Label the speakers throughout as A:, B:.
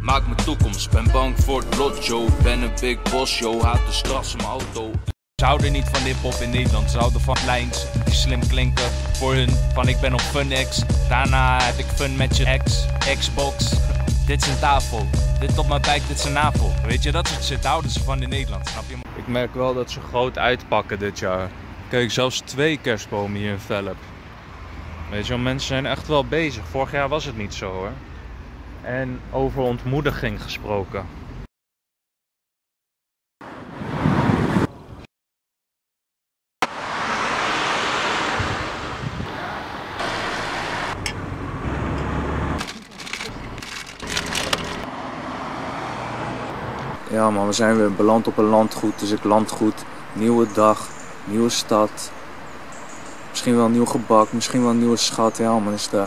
A: Maak mijn toekomst, ben bang voor het lot, yo. Ben een big boss, yo. Haat de strass in mijn auto.
B: Ze houden niet van hip-hop in Nederland. Ze houden van lijns die slim klinken voor hun. Van ik ben op FunX. Daarna heb ik Fun met je X, Xbox. Dit is een tafel. Dit op mijn buik, dit is een navel. Weet je, dat soort shit houden ze van in Nederland, snap je? Ik merk wel dat ze groot uitpakken dit jaar. Kijk, zelfs twee kerstbomen hier in Velp. Weet je mensen zijn echt wel bezig. Vorig jaar was het niet zo hoor. En over ontmoediging gesproken.
C: Ja man, we zijn weer beland op een landgoed, dus ik landgoed. Nieuwe dag, nieuwe stad. Misschien wel een nieuw gebak, misschien wel een nieuwe schat. Ja man, is de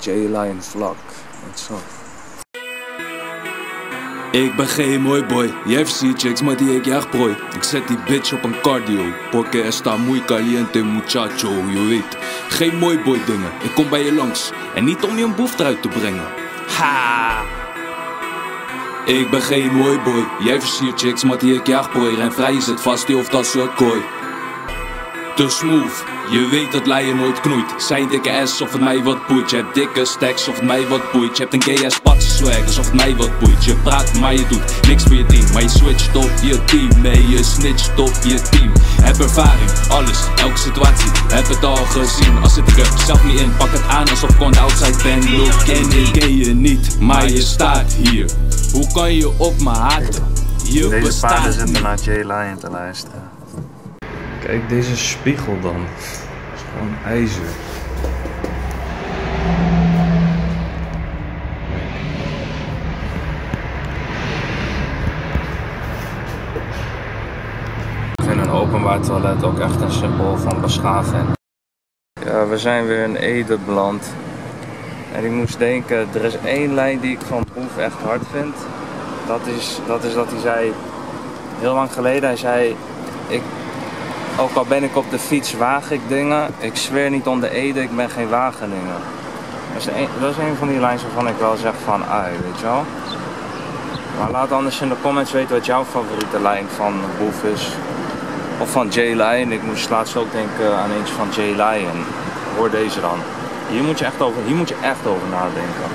C: J-Lion vlak.
A: Ik ben geen mooi boy, jij ziet chicks, maar die ik jaag prooi. Ik zet die bitch op een cardio. Porque esta muy caliente muchacho, je weet. Geen mooi boy dingen, ik kom bij je langs. En niet om je een boef eruit te brengen. Ha! Ik ben geen mooi boy, jij versiert chicks, maar die ik jaag prooi. Ren vrij, je zit vast, die of dat soort kooi. Te smooth, je weet dat leien nooit knoeit. Zijn dikke ass of het mij wat boeit. Je hebt dikke stacks of het mij wat boeit. Je hebt een gay ass swag alsof het mij wat boeit. Je praat maar je doet niks voor je team. Maar je switcht op je team. Nee, je snitcht op je team. Heb ervaring, alles, elke situatie. Heb het al gezien. Als zit ik er zelf niet in, pak het aan alsof ik on the outside ben. Look in, ik ken je niet, maar je staat hier. Hoe kan je op me haten? Je
C: Deze paarden zitten naar J-Lion te luisteren.
B: Kijk deze spiegel dan. Dat is gewoon ijzer. Ik vind een openbaar toilet ook echt een symbool van beschaving. Ja, we zijn weer in Ede beland. En ik moest denken, er is één lijn die ik van Proef echt hard vind. Dat is, dat is dat hij zei, heel lang geleden, hij zei, ik ook al ben ik op de fiets, waag ik dingen. Ik zweer niet onder Ede, ik ben geen wageningen. Dat is, een, dat is een van die lijns waarvan ik wel zeg van, ai, weet je wel. Maar laat anders in de comments weten wat jouw favoriete lijn van Boef is. Of van Jay Lion. Ik moest laatst ook denken aan eentje van Jay Lion. Hoor deze dan. Hier moet je echt over, hier moet je echt over nadenken.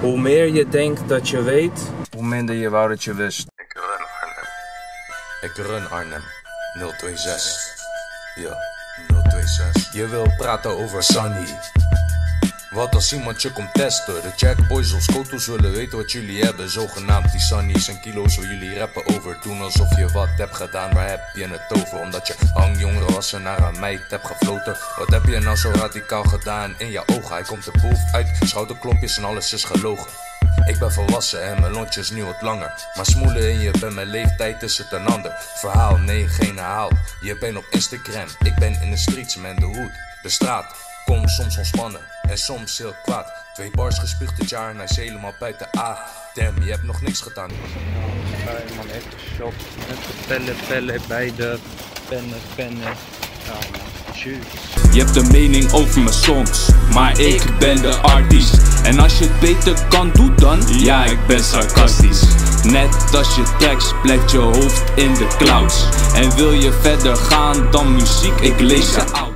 B: Hoe meer je denkt dat je weet, minder je wou dat je wist.
D: Ik run Arnhem. Ik run Arnhem. 026. Ja, 026. Je wil praten over Sunny. Wat als iemand je komt testen? De Jackboys of Scotos willen weten wat jullie hebben. Zogenaamd die Sunnies en kilo's waar jullie rappen over. Doen alsof je wat hebt gedaan, waar heb je het over? Omdat je hangjongeren was en naar een meid hebt gefloten. Wat heb je nou zo radicaal gedaan in je ogen? Hij komt de boef uit, schouderklompjes en alles is gelogen. Ik ben volwassen en mijn lontje is nu wat langer. Maar smoelen in je bij mijn leeftijd is het een ander verhaal. Nee, geen herhaal. Je bent op Instagram, ik ben in de streets, man, de hoed, de straat. Kom soms ontspannen en soms heel kwaad. Twee bars gespuugd dit jaar en hij is helemaal buiten A. Damn, je hebt nog niks gedaan.
B: man heeft shop met de pellen, pellen bij de pennen, pennen. Ja man,
A: Je hebt een mening over mijn songs, maar ik ben de artiest. En als je het beter kan, doe dan. Ja, ik ben sarcastisch. Net als je tracks, blijft je hoofd in de clouds. En wil je verder gaan dan muziek, ik lees je out.